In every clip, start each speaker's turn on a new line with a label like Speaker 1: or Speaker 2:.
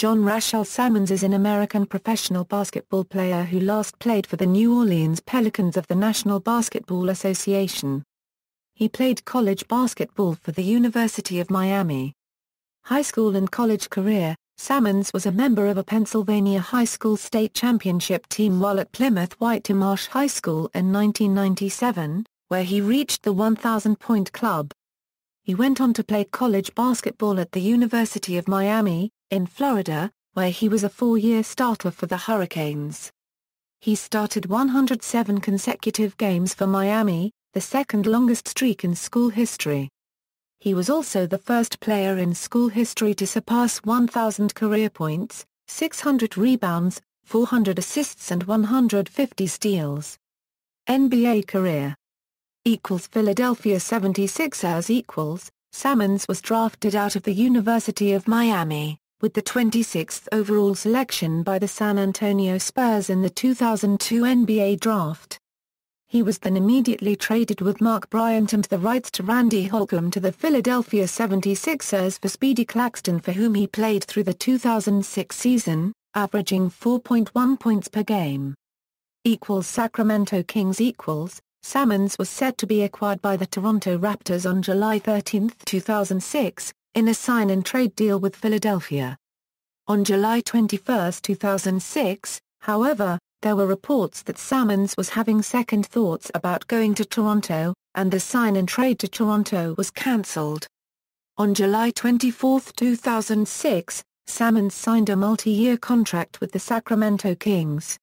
Speaker 1: John Rashall Salmons is an American professional basketball player who last played for the New Orleans Pelicans of the National Basketball Association. He played college basketball for the University of Miami. High school and college career, Salmons was a member of a Pennsylvania high school state championship team while at Plymouth Whitemarsh High School in 1997, where he reached the 1,000-point club. He went on to play college basketball at the University of Miami, in Florida, where he was a four-year starter for the Hurricanes. He started 107 consecutive games for Miami, the second longest streak in school history. He was also the first player in school history to surpass 1,000 career points, 600 rebounds, 400 assists and 150 steals. NBA career equals Philadelphia 76ers equals, Salmons was drafted out of the University of Miami with the 26th overall selection by the San Antonio Spurs in the 2002 NBA Draft. He was then immediately traded with Mark Bryant and the rights to Randy Holcomb to the Philadelphia 76ers for Speedy Claxton for whom he played through the 2006 season, averaging 4.1 points per game. Equals Sacramento Kings equals, Salmons was set to be acquired by the Toronto Raptors on July 13, 2006, in a sign-and-trade deal with Philadelphia. On July 21, 2006, however, there were reports that Salmons was having second thoughts about going to Toronto, and the sign-and-trade to Toronto was cancelled. On July 24, 2006, Salmons signed a multi-year contract with the Sacramento Kings.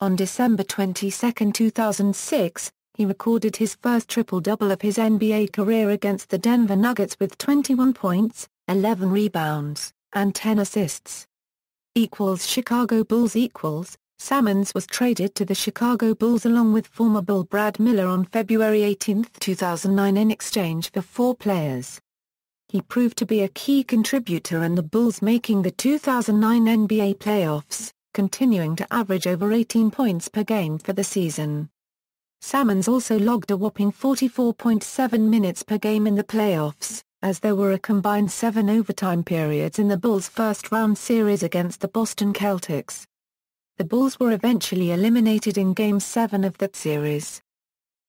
Speaker 1: On December 22, 2006, he recorded his first triple-double of his NBA career against the Denver Nuggets with 21 points, 11 rebounds, and 10 assists. Equals Chicago Bulls equals, Salmons was traded to the Chicago Bulls along with former Bull Brad Miller on February 18, 2009 in exchange for four players. He proved to be a key contributor in the Bulls making the 2009 NBA playoffs, continuing to average over 18 points per game for the season. Salmons also logged a whopping 44.7 minutes per game in the playoffs, as there were a combined seven overtime periods in the Bulls' first-round series against the Boston Celtics. The Bulls were eventually eliminated in Game 7 of that series.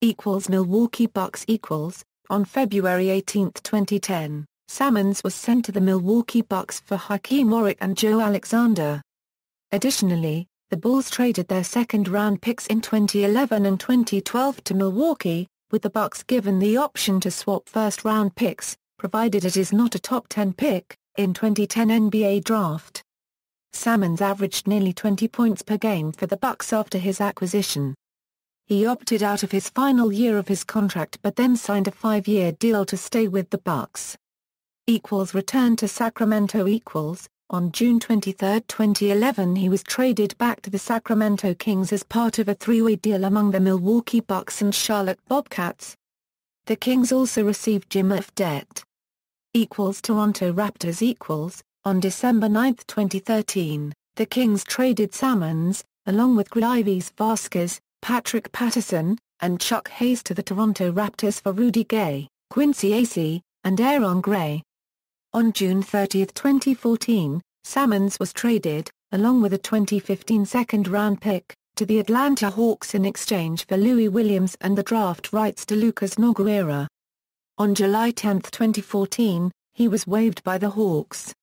Speaker 1: Equals Milwaukee Bucks equals, on February 18, 2010, Salmons was sent to the Milwaukee Bucks for Hakim Warrick and Joe Alexander. Additionally, the Bulls traded their second-round picks in 2011 and 2012 to Milwaukee, with the Bucks given the option to swap first-round picks, provided it is not a top 10 pick, in 2010 NBA Draft. Salmons averaged nearly 20 points per game for the Bucks after his acquisition. He opted out of his final year of his contract but then signed a five-year deal to stay with the Bucks. Equals return to Sacramento equals, on June 23, 2011 he was traded back to the Sacramento Kings as part of a three-way deal among the Milwaukee Bucks and Charlotte Bobcats. The Kings also received Jimmer Fredette. Equals Toronto Raptors equals, on December 9, 2013, the Kings traded Salmons, along with Greivis Vasquez, Patrick Patterson, and Chuck Hayes to the Toronto Raptors for Rudy Gay, Quincy Acy, and Aaron Gray. On June 30, 2014, Salmons was traded, along with a 2015 second-round pick, to the Atlanta Hawks in exchange for Louis Williams and the draft rights to Lucas Nogueira. On July 10, 2014, he was waived by the Hawks.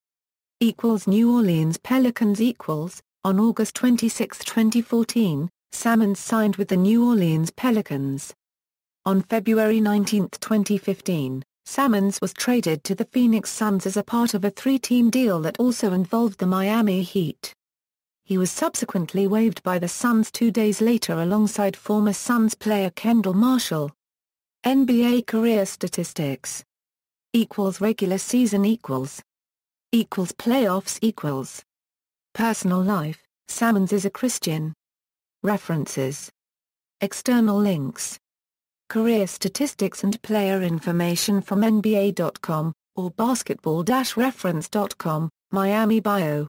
Speaker 1: Equals New Orleans Pelicans equals, on August 26, 2014, Salmons signed with the New Orleans Pelicans. On February 19, 2015, Salmons was traded to the Phoenix Suns as a part of a three-team deal that also involved the Miami Heat. He was subsequently waived by the Suns two days later alongside former Suns player Kendall Marshall. NBA career statistics equals regular season equals equals playoffs equals personal life Salmons is a Christian references external links career statistics and player information from NBA.com, or basketball-reference.com, Miami Bio.